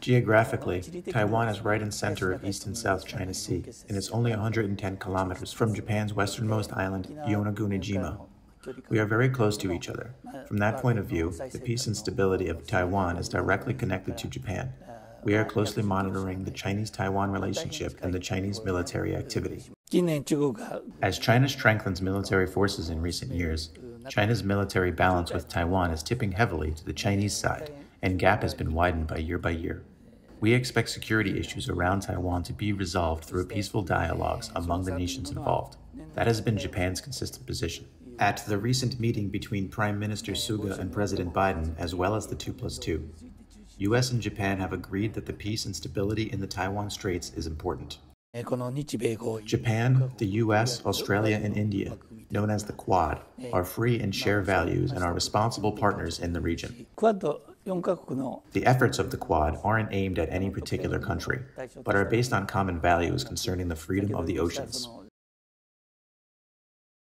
Geographically, Taiwan is right in center of East and South China Sea and is only 110 kilometers from Japan's westernmost island, Yonaguni-jima. We are very close to each other. From that point of view, the peace and stability of Taiwan is directly connected to Japan. We are closely monitoring the Chinese-Taiwan relationship and the Chinese military activity. As China strengthens military forces in recent years, China's military balance with Taiwan is tipping heavily to the Chinese side, and gap has been widened by year by year. We expect security issues around Taiwan to be resolved through peaceful dialogues among the nations involved. That has been Japan's consistent position. At the recent meeting between Prime Minister Suga and President Biden, as well as the 2 plus 2, US and Japan have agreed that the peace and stability in the Taiwan Straits is important. Japan, the US, Australia, and India, known as the Quad, are free and share values and are responsible partners in the region. The efforts of the Quad aren't aimed at any particular country, but are based on common values concerning the freedom of the oceans.